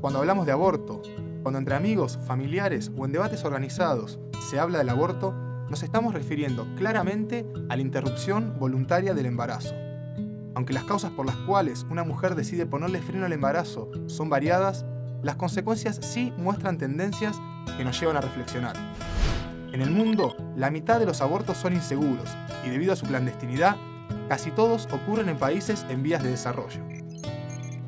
Cuando hablamos de aborto, cuando entre amigos, familiares o en debates organizados se habla del aborto, nos estamos refiriendo claramente a la interrupción voluntaria del embarazo. Aunque las causas por las cuales una mujer decide ponerle freno al embarazo son variadas, las consecuencias sí muestran tendencias que nos llevan a reflexionar. En el mundo, la mitad de los abortos son inseguros y debido a su clandestinidad, casi todos ocurren en países en vías de desarrollo.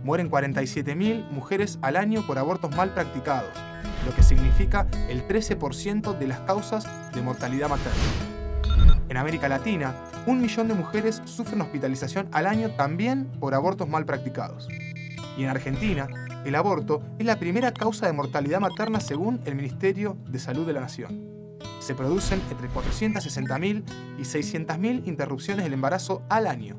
Mueren 47.000 mujeres al año por abortos mal practicados, lo que significa el 13% de las causas de mortalidad materna. En América Latina, un millón de mujeres sufren hospitalización al año también por abortos mal practicados. Y en Argentina, el aborto es la primera causa de mortalidad materna según el Ministerio de Salud de la Nación. Se producen entre 460.000 y 600.000 interrupciones del embarazo al año.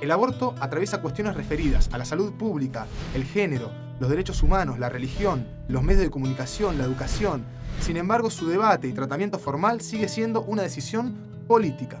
El aborto atraviesa cuestiones referidas a la salud pública, el género, los derechos humanos, la religión, los medios de comunicación, la educación. Sin embargo, su debate y tratamiento formal sigue siendo una decisión política.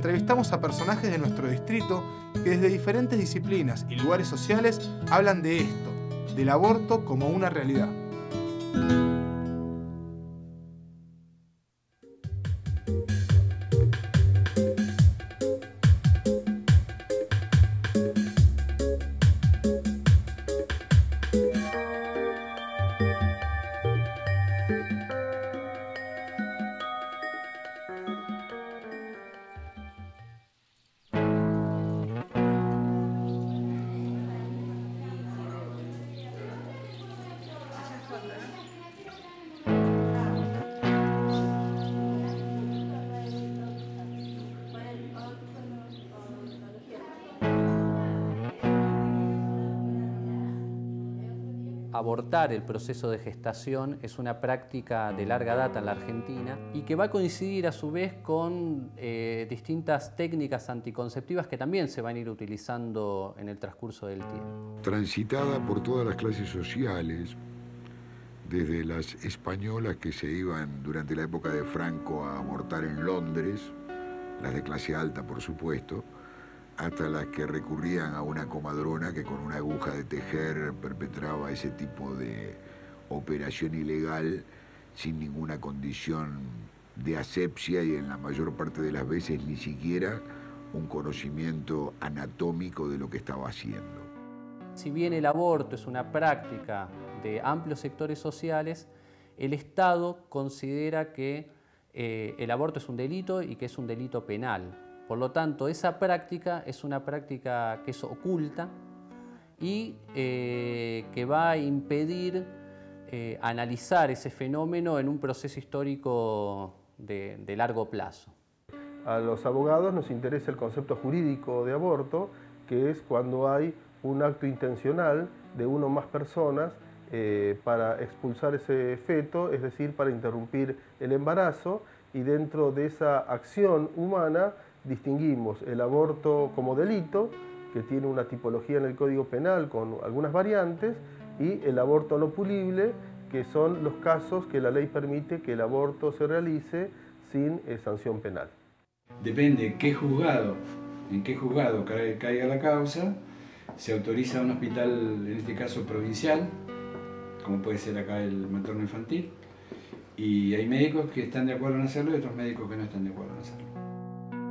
Entrevistamos a personajes de nuestro distrito que desde diferentes disciplinas y lugares sociales hablan de esto, del aborto como una realidad. Abortar el proceso de gestación es una práctica de larga data en la Argentina y que va a coincidir a su vez con eh, distintas técnicas anticonceptivas que también se van a ir utilizando en el transcurso del tiempo. Transitada por todas las clases sociales, desde las españolas que se iban durante la época de Franco a abortar en Londres, las de clase alta por supuesto, hasta las que recurrían a una comadrona que con una aguja de tejer perpetraba ese tipo de operación ilegal sin ninguna condición de asepsia y en la mayor parte de las veces ni siquiera un conocimiento anatómico de lo que estaba haciendo. Si bien el aborto es una práctica de amplios sectores sociales, el Estado considera que eh, el aborto es un delito y que es un delito penal. Por lo tanto, esa práctica es una práctica que es oculta y eh, que va a impedir eh, analizar ese fenómeno en un proceso histórico de, largo plazo. A los abogados nos interesa el concepto jurídico de aborto, que es cuando hay un acto intencional de uno o más personas eh, para expulsar ese feto, es decir, para interrumpir el embarazo, y dentro de esa acción humana distinguimos el aborto como delito, que tiene una tipología en el Código Penal con algunas variantes, y el aborto no pulible, que son los casos que la ley permite que el aborto se realice sin eh, sanción penal. Depende qué juzgado, en qué juzgado caiga la causa, se autoriza un hospital, en este caso provincial, como puede ser acá el materno infantil, y hay médicos que están de acuerdo en hacerlo y otros médicos que no están de acuerdo en hacerlo.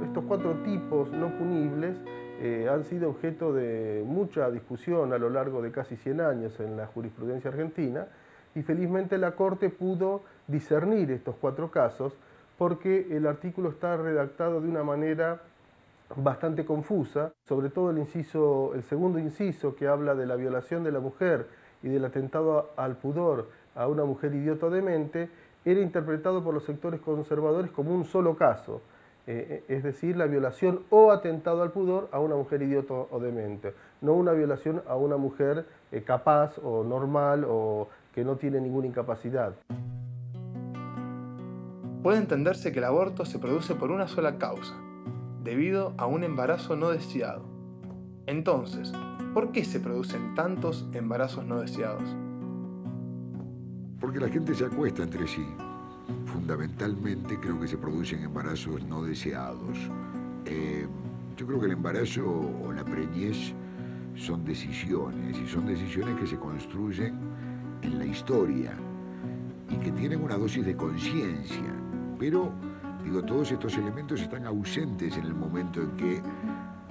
Estos cuatro tipos no punibles eh, han sido objeto de mucha discusión a lo largo de casi 100 años en la jurisprudencia argentina y felizmente la Corte pudo discernir estos cuatro casos porque el artículo está redactado de una manera bastante confusa, sobre todo el, inciso, el segundo inciso que habla de la violación de la mujer y del atentado al pudor a una mujer idiota demente, era interpretado por los sectores conservadores como un solo caso. Eh, es decir, la violación o atentado al pudor a una mujer idiota o demente, no una violación a una mujer eh, capaz o normal o que no tiene ninguna incapacidad. Puede entenderse que el aborto se produce por una sola causa, debido a un embarazo no deseado. Entonces, ¿por qué se producen tantos embarazos no deseados? Porque la gente se acuesta entre sí. Fundamentalmente creo que se producen embarazos no deseados. Eh, yo creo que el embarazo o la preñez son decisiones y son decisiones que se construyen en la historia y que tienen una dosis de conciencia. Pero, digo, todos estos elementos están ausentes en el momento en que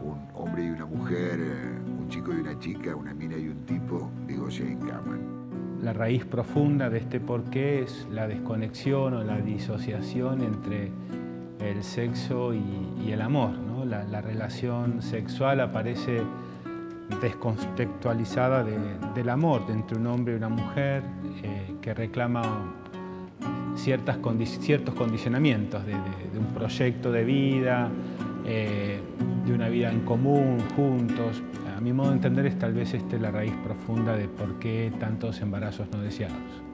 un hombre y una mujer, un chico y una chica, una mina y un tipo, digo, se encaman. La raíz profunda de este porqué es la desconexión o la disociación entre el sexo y, el amor. La, relación sexual aparece descontextualizada del amor entre un hombre y una mujer eh, que reclama ciertas ciertos condicionamientos de, un proyecto de vida, eh, de una vida en común, juntos. A mi modo de entender es tal vez esta la raíz profunda de por qué tantos embarazos no deseados.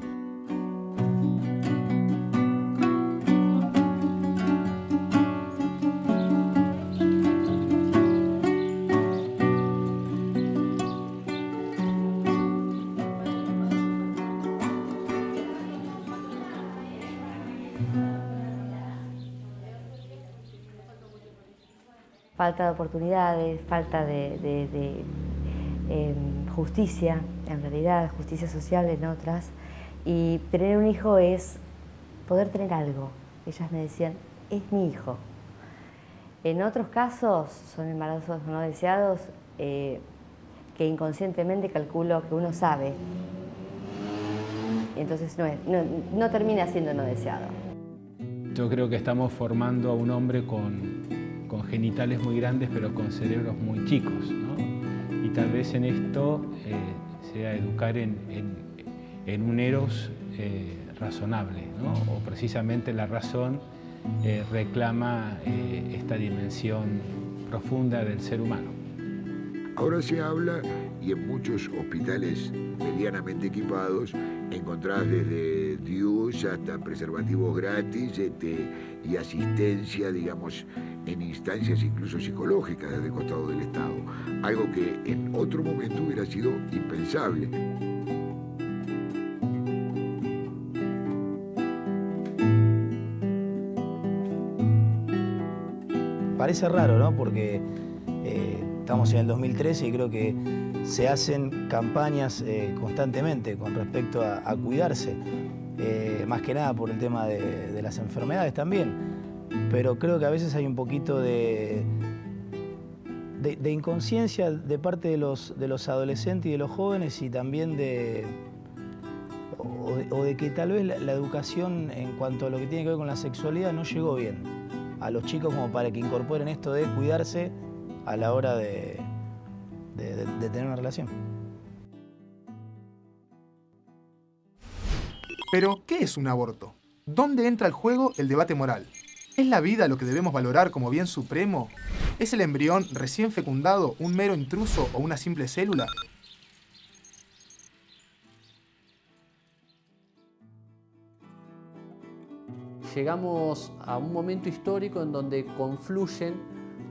Falta de oportunidades, falta de, em, justicia, en realidad, justicia social en otras. Y tener un hijo es poder tener algo. Ellas me decían, es mi hijo. En otros casos son embarazos no deseados eh, que inconscientemente calculo que uno sabe. Entonces no, no termina siendo no deseado. Yo creo que estamos formando a un hombre con con genitales muy grandes pero con cerebros muy chicos. Y tal vez en esto eh, sea educar en, un eros eh, razonable, o precisamente la razón eh, reclama esta dimensión profunda del ser humano. Ahora se habla, y en muchos hospitales medianamente equipados, encontrás desde Dios hasta preservativos gratis este, y asistencia, digamos, en instancias incluso psicológicas desde el costado del Estado, algo que en otro momento hubiera sido impensable. Parece raro, ¿no? Porque eh, estamos en el 2013 y creo que se hacen campañas eh, constantemente con respecto a, cuidarse, eh, más que nada por el tema de las enfermedades también pero creo que a veces hay un poquito de, de, inconsciencia de parte de los, de los adolescentes y de los jóvenes y también de, o, de, que tal vez la, educación en cuanto a lo que tiene que ver con la sexualidad no llegó bien a los chicos como para que incorporen esto de cuidarse a la hora de, de tener una relación. Pero, ¿qué es un aborto? ¿Dónde entra el juego el debate moral? ¿Es la vida lo que debemos valorar como bien supremo? ¿Es el embrión recién fecundado un mero intruso o una simple célula? Llegamos a un momento histórico en donde confluyen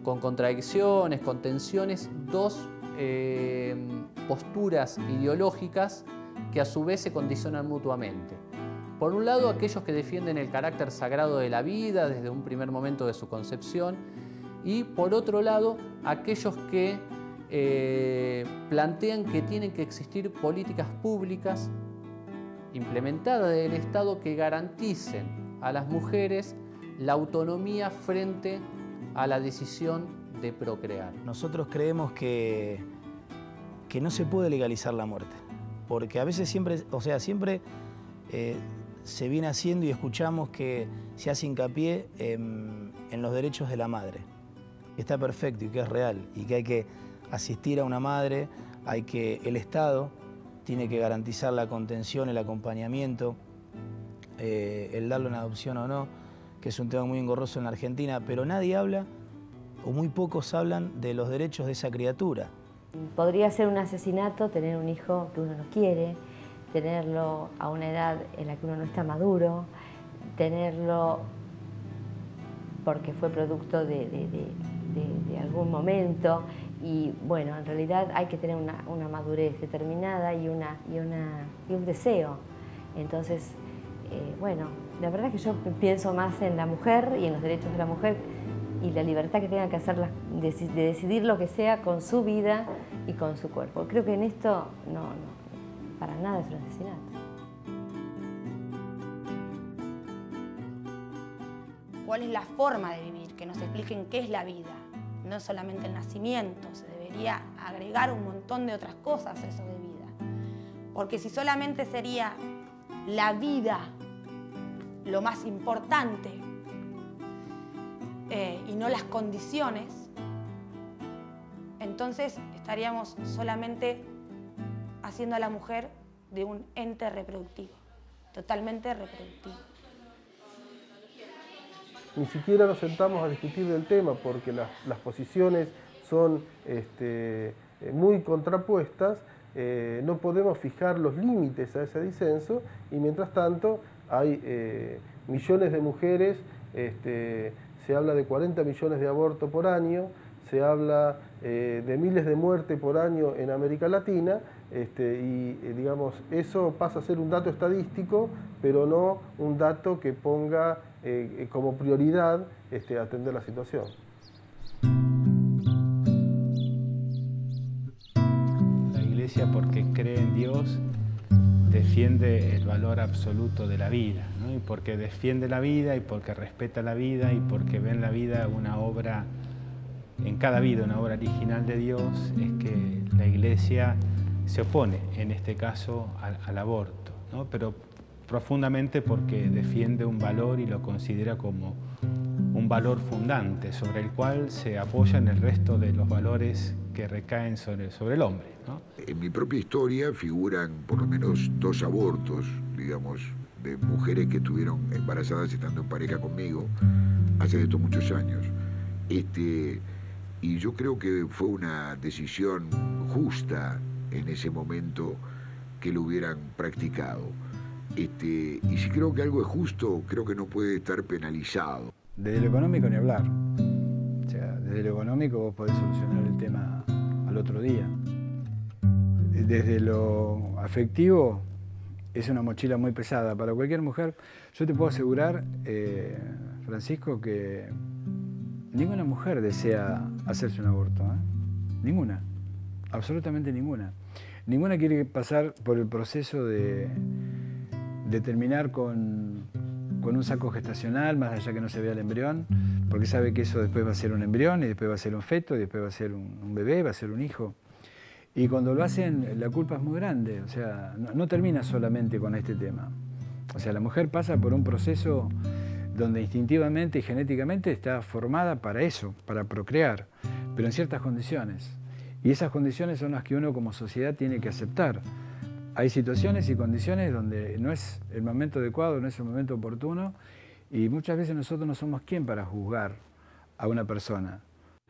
con contradicciones, con tensiones, dos eh, posturas ideológicas que a su vez se condicionan mutuamente. Por un lado, aquellos que defienden el carácter sagrado de la vida desde un primer momento de su concepción y por otro lado, aquellos que eh, plantean que tienen que existir políticas públicas implementadas del Estado que garanticen a las mujeres la autonomía frente a la decisión de procrear. Nosotros creemos que, que no se puede legalizar la muerte, porque a veces siempre, o sea, siempre eh, se viene haciendo y escuchamos que se hace hincapié en, los derechos de la madre. Que está perfecto y que es real y que hay que asistir a una madre, hay que el Estado tiene que garantizar la contención, el acompañamiento, eh, el darle una adopción o no, que es un tema muy engorroso en la Argentina, pero nadie habla, o muy pocos hablan, de los derechos de esa criatura. Podría ser un asesinato tener un hijo que uno no quiere, tenerlo a una edad en la que uno no está maduro, tenerlo porque fue producto de, algún momento y bueno, en realidad hay que tener una, madurez determinada y, una, y, una, y un deseo. Entonces, eh, bueno, la verdad es que yo pienso más en la mujer y en los derechos de la mujer y la libertad que tenga que hacer de, decidir lo que sea con su vida y con su cuerpo. Creo que en esto no para nada es un asesinato. ¿Cuál es la forma de vivir? Que nos expliquen qué es la vida, no solamente el nacimiento, se debería agregar un montón de otras cosas a eso de vida. Porque si solamente sería la vida lo más importante eh, y no las condiciones, entonces estaríamos solamente haciendo a la mujer de un ente reproductivo, totalmente reproductivo. Ni siquiera nos sentamos a discutir del tema porque las, posiciones son este, eh, muy contrapuestas, eh, no podemos fijar los límites a ese disenso y mientras tanto hay eh, millones de mujeres, este, se habla de 40 millones de abortos por año, se habla de miles de muertes por año en América Latina, este, y eh, digamos, eso pasa a ser un dato estadístico, pero no un dato que ponga como prioridad este, atender la situación. La iglesia porque cree en Dios defiende el valor absoluto de la vida, y porque defiende la vida y porque respeta la vida y porque ve en la vida una obra, en cada vida una obra original de Dios, es que la Iglesia se opone, en este caso, al, aborto, pero profundamente porque defiende un valor y lo considera como un valor fundante sobre el cual se apoyan el resto de los valores que recaen sobre, sobre el hombre. En mi propia historia figuran por lo menos dos abortos, digamos, de mujeres que estuvieron embarazadas estando en pareja conmigo hace estos muchos años. Este, y yo creo que fue una decisión justa en ese momento que lo hubieran practicado. Este, y si creo que algo es justo, creo que no puede estar penalizado. Desde lo económico ni hablar. O sea, desde lo económico vos podés solucionar el tema al otro día. Desde lo afectivo es una mochila muy pesada para cualquier mujer. Yo te puedo asegurar, eh, Francisco, que ninguna mujer desea hacerse un aborto. ¿eh? Ninguna. Absolutamente ninguna. Ninguna quiere pasar por el proceso de, terminar con con un saco gestacional, más allá que no se vea el embrión, porque sabe que eso después va a ser un embrión y después va a ser un feto y después va a ser un, bebé, va a ser un hijo. Y cuando lo hacen, la culpa es muy grande, o sea, no, termina solamente con este tema. O sea, la mujer pasa por un proceso donde instintivamente y genéticamente está formada para eso, para procrear, pero en ciertas condiciones. Y esas condiciones son las que uno como sociedad tiene que aceptar hay situaciones y condiciones donde no es el momento adecuado, no es el momento oportuno y muchas veces nosotros no somos quien para juzgar a una persona.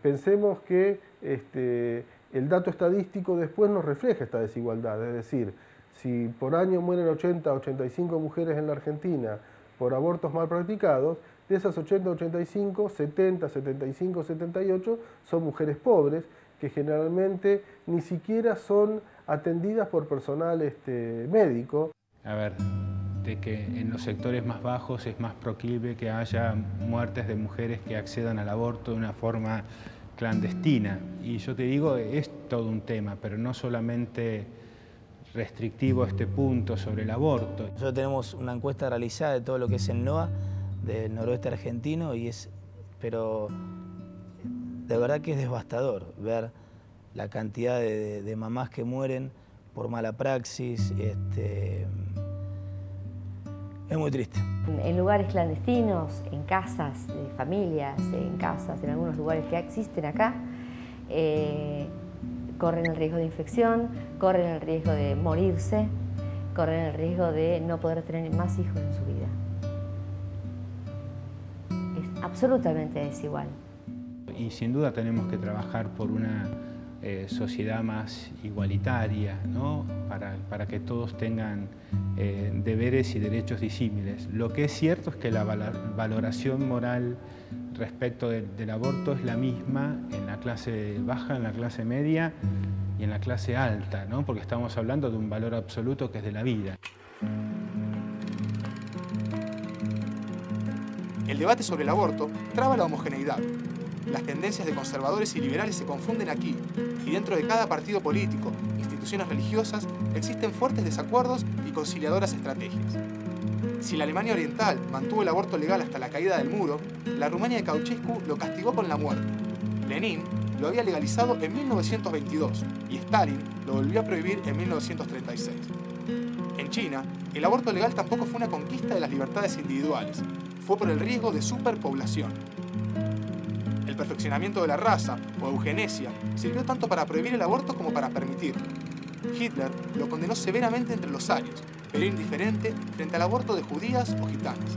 Pensemos que este, el dato estadístico después nos refleja esta desigualdad, es decir, si por año mueren 80, 85 mujeres en la Argentina por abortos mal practicados, de esas 80, 85, 70, 75, 78 son mujeres pobres que generalmente ni siquiera son atendidas por personal este, médico. A ver, de que en los sectores más bajos es más proclive que haya muertes de mujeres que accedan al aborto de una forma clandestina. Y yo te digo, es todo un tema, pero no solamente restrictivo a este punto sobre el aborto. Nosotros tenemos una encuesta realizada de todo lo que es el NOA del noroeste argentino y es, pero de verdad que es devastador ver la cantidad de, mamás que mueren por mala praxis. Este, es muy triste. En lugares clandestinos, en casas de familias, en casas, en algunos lugares que existen acá, eh, corren el riesgo de infección, corren el riesgo de morirse, corren el riesgo de no poder tener más hijos en su vida. absolutamente desigual. Y sin duda tenemos que trabajar por una eh, sociedad más igualitaria, ¿no? para, que todos tengan eh, deberes y derechos disímiles. Lo que es cierto es que la valoración moral respecto del aborto es la misma en la clase baja, en la clase media y en la clase alta, ¿no? porque estamos hablando de un valor absoluto que es de la vida. El debate sobre el aborto traba la homogeneidad. Las tendencias de conservadores y liberales se confunden aquí, y dentro de cada partido político, instituciones religiosas, existen fuertes desacuerdos y conciliadoras estrategias. Si la Alemania Oriental mantuvo el aborto legal hasta la caída del muro, la Rumania de Ceausescu lo castigó con la muerte. Lenin lo había legalizado en 1922 y Stalin lo volvió a prohibir en 1936. En China, el aborto legal tampoco fue una conquista de las libertades individuales, fue por el riesgo de superpoblación. Perfeccionamiento de la raza, o eugenesia, sirvió tanto para prohibir el aborto como para permitirlo. Hitler lo condenó severamente entre los años, pero indiferente frente al aborto de judías o gitanas.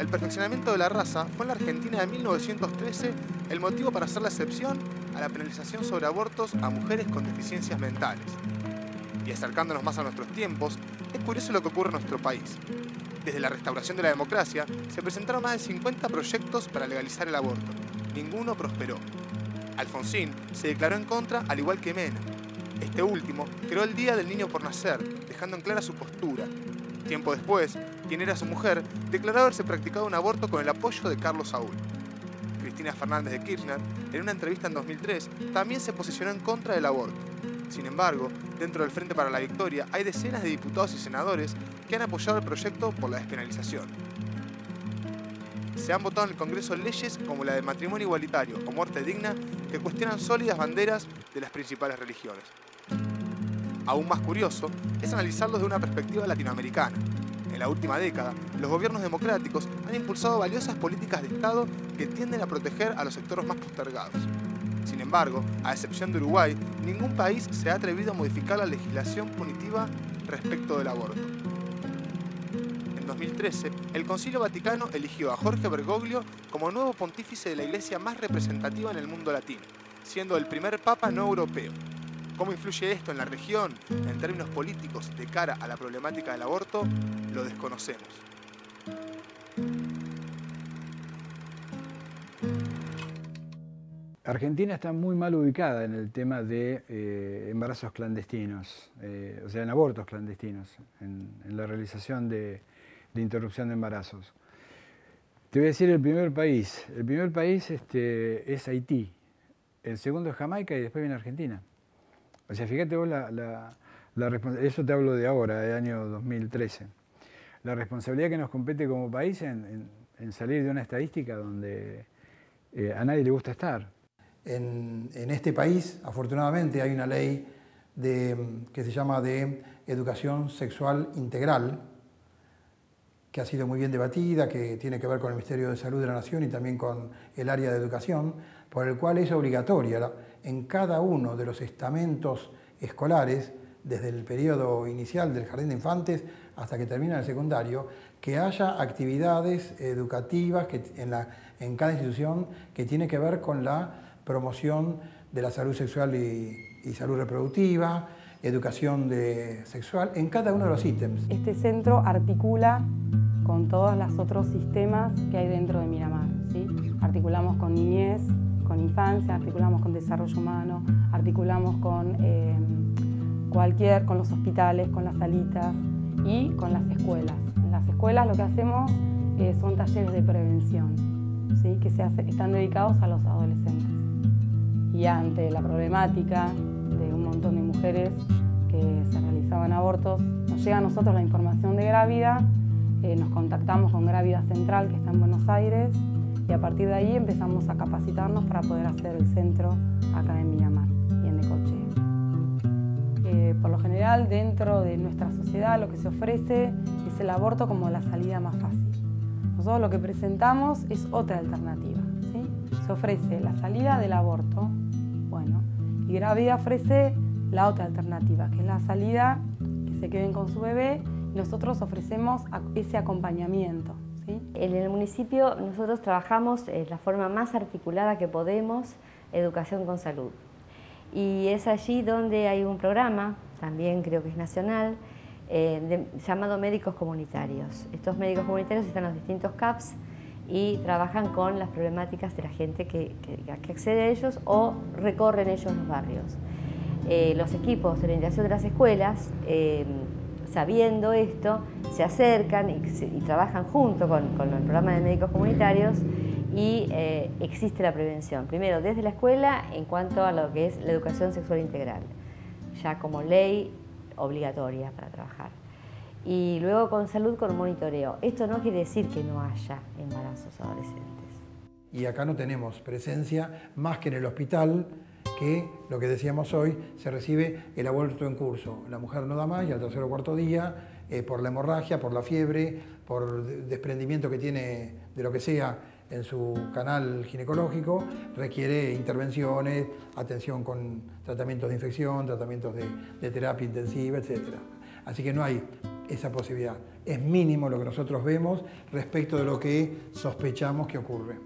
El perfeccionamiento de la raza fue en la Argentina de 1913 el motivo para hacer la excepción a la penalización sobre abortos a mujeres con deficiencias mentales. Y acercándonos más a nuestros tiempos, es curioso lo que ocurre en nuestro país. Desde la restauración de la democracia, se presentaron más de 50 proyectos para legalizar el aborto. Ninguno prosperó. Alfonsín se declaró en contra, al igual que Mena. Este último creó el Día del Niño por Nacer, dejando en clara su postura. Tiempo después, quien era su mujer, declaró haberse practicado un aborto con el apoyo de Carlos Saúl. Cristina Fernández de Kirchner, en una entrevista en 2003, también se posicionó en contra del aborto. Sin embargo, dentro del Frente para la Victoria hay decenas de diputados y senadores que han apoyado el proyecto por la despenalización. Se han votado en el Congreso leyes como la de matrimonio igualitario o muerte digna que cuestionan sólidas banderas de las principales religiones. Aún más curioso es analizarlos de una perspectiva latinoamericana, en la última década, los gobiernos democráticos han impulsado valiosas políticas de Estado que tienden a proteger a los sectores más postergados. Sin embargo, a excepción de Uruguay, ningún país se ha atrevido a modificar la legislación punitiva respecto del aborto. En 2013, el Concilio Vaticano eligió a Jorge Bergoglio como nuevo pontífice de la iglesia más representativa en el mundo latino, siendo el primer papa no europeo, ¿Cómo influye esto en la región en términos políticos de cara a la problemática del aborto? Lo desconocemos. Argentina está muy mal ubicada en el tema de eh, embarazos clandestinos, eh, o sea, en abortos clandestinos, en, la realización de, interrupción de embarazos. Te voy a decir el primer país. El primer país este, es Haití, el segundo es Jamaica y después viene Argentina. O sea, fíjate vos la, la, eso te hablo de ahora, de año 2013. La responsabilidad que nos compete como país en, salir de una estadística donde eh, a nadie le gusta estar. En, este país, afortunadamente, hay una ley que se llama de educación sexual integral, que ha sido muy bien debatida, que tiene que ver con el Ministerio de Salud de la Nación y también con el área de educación, por el cual es obligatoria en cada uno de los estamentos escolares, desde el periodo inicial del jardín de infantes hasta que termina el secundario, que haya actividades educativas que en, cada institución que tiene que ver con la promoción de la salud sexual y, salud reproductiva, educación sexual, en cada uno de los ítems. Este centro articula con todos los otros sistemas que hay dentro de Miramar. ¿sí? Articulamos con niñez, con infancia, articulamos con desarrollo humano, articulamos con eh, cualquier, con los hospitales, con las salitas y con las escuelas. En las escuelas lo que hacemos eh, son talleres de prevención, ¿sí? que se están dedicados a los adolescentes. Y ante la problemática montón de mujeres que se realizaban abortos, nos llega a nosotros la información de Grávida, eh, nos contactamos con Grávida Central que está en Buenos Aires y a partir de ahí empezamos a capacitarnos para poder hacer el centro acá en Miramar y en Necoche. Eh, por lo general, dentro de nuestra sociedad lo que se ofrece es el aborto como la salida más fácil. Nosotros lo que presentamos es otra alternativa. Se ofrece la salida del aborto, bueno, y Gravida ofrece la otra alternativa, que es la salida que se queden con su bebé. Nosotros ofrecemos ese acompañamiento. En el municipio nosotros trabajamos de la forma más articulada que podemos, educación con salud. Y es allí donde hay un programa, también creo que es nacional, eh, llamado médicos comunitarios. Estos médicos comunitarios están en los distintos CAPS y trabajan con las problemáticas de la gente que, accede a ellos o recorren ellos los barrios. Eh, los equipos de orientación de las escuelas, eh, sabiendo esto, se acercan y, trabajan junto con, el programa de médicos comunitarios y existe la prevención. Primero, desde la escuela en cuanto a lo que es la educación sexual integral, ya como ley obligatoria para trabajar. Y luego con salud con monitoreo. Esto no quiere decir que no haya embarazos adolescentes. Y acá no tenemos presencia más que en el hospital, que lo que decíamos hoy, se recibe el aborto en curso. La mujer no da más y al tercer o cuarto día, eh, por la hemorragia, por la fiebre, por desprendimiento que tiene de lo que sea en su canal ginecológico, requiere intervenciones, atención con tratamientos de infección, tratamientos de, terapia intensiva, etc. Así que no hay esa posibilidad. Es mínimo lo que nosotros vemos respecto de lo que sospechamos que ocurre.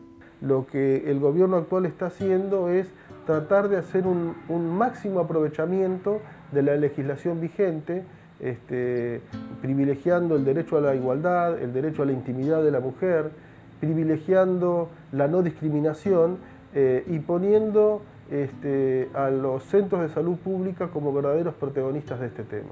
Lo que el gobierno actual está haciendo es tratar de hacer un, máximo aprovechamiento de la legislación vigente, este, privilegiando el derecho a la igualdad, el derecho a la intimidad de la mujer, privilegiando la no discriminación eh, y poniendo este, a los centros de salud pública como verdaderos protagonistas de este tema.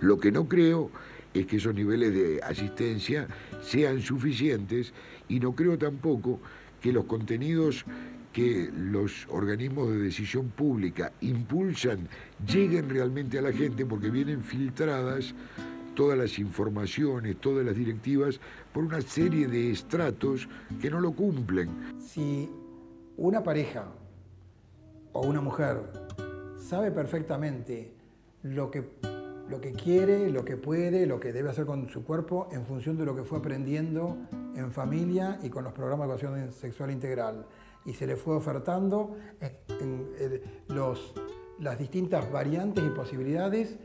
Lo que no creo es que esos niveles de asistencia sean suficientes y no creo tampoco que los contenidos que los organismos de decisión pública impulsan lleguen realmente a la gente porque vienen filtradas todas las informaciones, todas las directivas, por una serie de estratos que no lo cumplen. Si una pareja o una mujer sabe perfectamente lo que, lo que quiere, lo que puede, lo que debe hacer con su cuerpo en función de lo que fue aprendiendo en familia y con los programas de educación sexual integral, y se le fue ofertando en, los, las distintas variantes y posibilidades,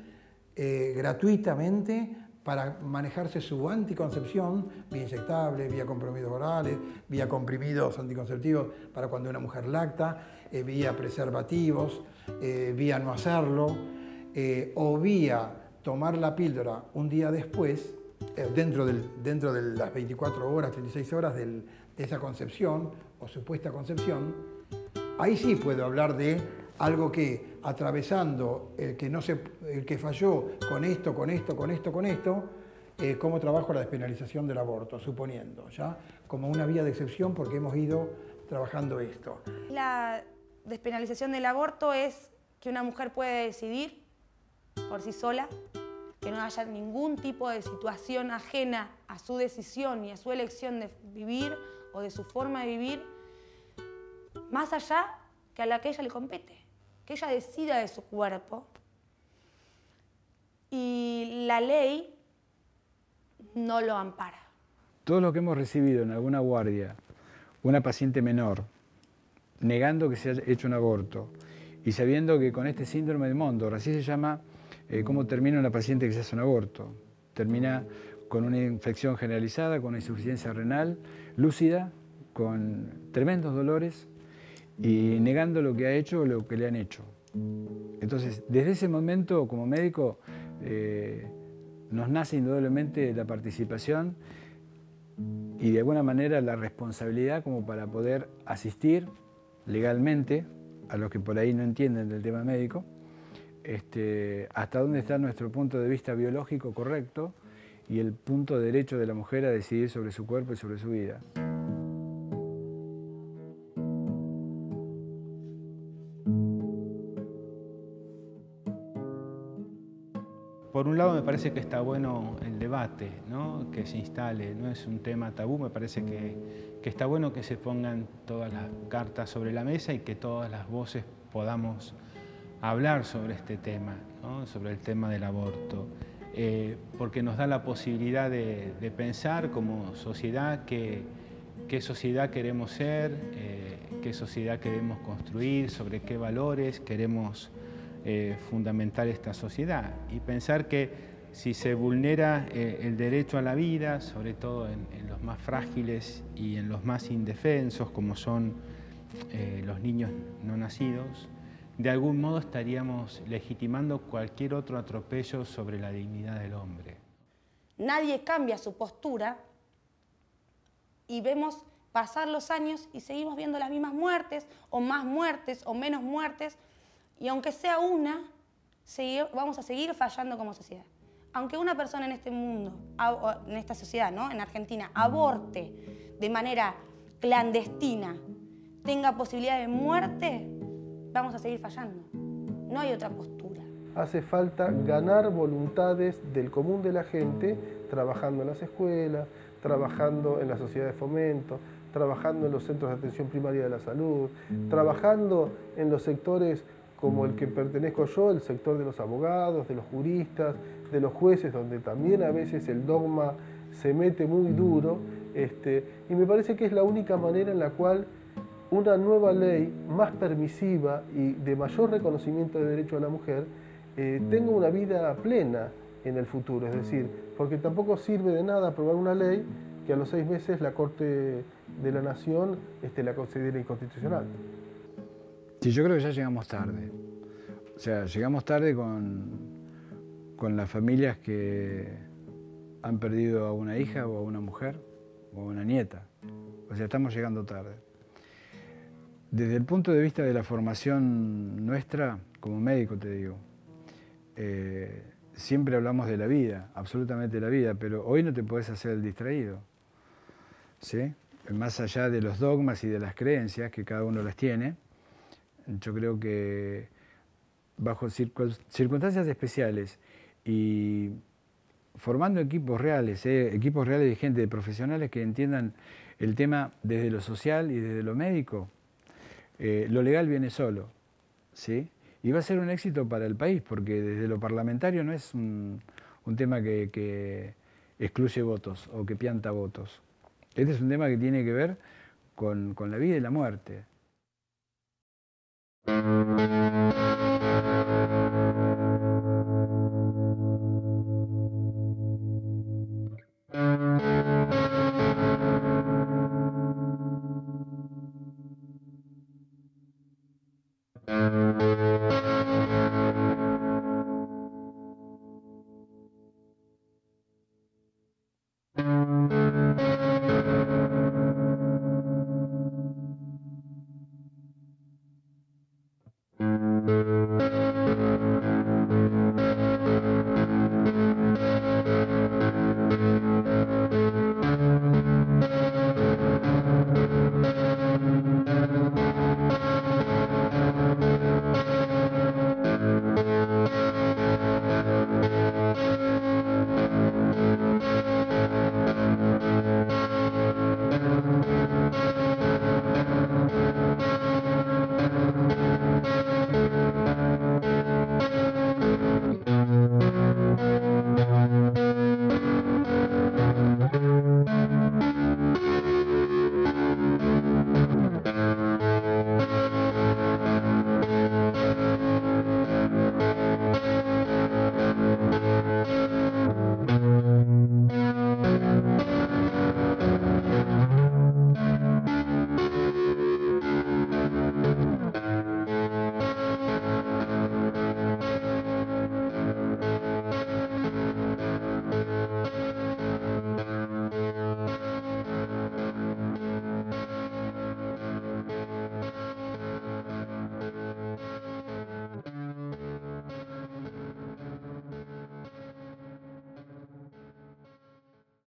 eh, gratuitamente para manejarse su anticoncepción, vía inyectable, vía comprimidos orales, vía comprimidos anticonceptivos para cuando una mujer lacta, eh, vía preservativos, eh, vía no hacerlo, o vía tomar la píldora un día después, dentro, del, dentro de las 24 horas, 36 horas de esa concepción o supuesta concepción, ahí sí puedo hablar de algo que atravesando el que, no se, el que falló con esto, con esto, con esto, con esto, eh, cómo trabajo la despenalización del aborto, suponiendo, ¿ya? Como una vía de excepción porque hemos ido trabajando esto. La despenalización del aborto es que una mujer puede decidir por sí sola, que no haya ningún tipo de situación ajena a su decisión y a su elección de vivir o de su forma de vivir, más allá que a la que ella le compete que ella decida de su cuerpo y la ley no lo ampara. Todo lo que hemos recibido en alguna guardia, una paciente menor, negando que se haya hecho un aborto y sabiendo que con este síndrome de Mondor, así se llama, eh, cómo termina una paciente que se hace un aborto. Termina con una infección generalizada, con una insuficiencia renal lúcida, con tremendos dolores, y negando lo que ha hecho o lo que le han hecho. Entonces, desde ese momento, como médico, eh, nos nace indudablemente la participación y de alguna manera la responsabilidad como para poder asistir legalmente a los que por ahí no entienden del tema médico, este, hasta dónde está nuestro punto de vista biológico correcto y el punto de derecho de la mujer a decidir sobre su cuerpo y sobre su vida. por un lado me parece que está bueno el debate, que se instale, no es un tema tabú, me parece que, está bueno que se pongan todas las cartas sobre la mesa y que todas las voces podamos hablar sobre este tema, sobre el tema del aborto, eh, porque nos da la posibilidad de, pensar como sociedad qué sociedad queremos ser, eh, qué sociedad queremos construir, sobre qué valores queremos eh, fundamental esta sociedad. Y pensar que si se vulnera eh, el derecho a la vida, sobre todo en, los más frágiles y en los más indefensos, como son eh, los niños no nacidos, de algún modo estaríamos legitimando cualquier otro atropello sobre la dignidad del hombre. Nadie cambia su postura y vemos pasar los años y seguimos viendo las mismas muertes, o más muertes, o menos muertes, y aunque sea una, vamos a seguir fallando como sociedad aunque una persona en este mundo, en esta sociedad, ¿no? en Argentina, aborte de manera clandestina, tenga posibilidad de muerte, vamos a seguir fallando. No hay otra postura. Hace falta ganar voluntades del común de la gente trabajando en las escuelas, trabajando en la sociedad de fomento, trabajando en los centros de atención primaria de la salud, trabajando en los sectores como el que pertenezco yo, el sector de los abogados, de los juristas, de los jueces, donde también a veces el dogma se mete muy duro, este, y me parece que es la única manera en la cual una nueva ley más permisiva y de mayor reconocimiento de derecho a la mujer eh, tenga una vida plena en el futuro. Es decir, porque tampoco sirve de nada aprobar una ley que a los seis meses la Corte de la Nación este, la considere inconstitucional. Sí, yo creo que ya llegamos tarde. O sea, llegamos tarde con, con las familias que han perdido a una hija o a una mujer o a una nieta. O sea, estamos llegando tarde. Desde el punto de vista de la formación nuestra, como médico te digo, eh, siempre hablamos de la vida, absolutamente de la vida, pero hoy no te puedes hacer el distraído. ¿sí? Más allá de los dogmas y de las creencias, que cada uno las tiene, yo creo que bajo circunstancias especiales y formando equipos reales, eh, equipos reales de gente, de profesionales que entiendan el tema desde lo social y desde lo médico, eh, lo legal viene solo, ¿sí? Y va a ser un éxito para el país, porque desde lo parlamentario no es un, tema que, excluye votos o que pianta votos. Este es un tema que tiene que ver con, la vida y la muerte.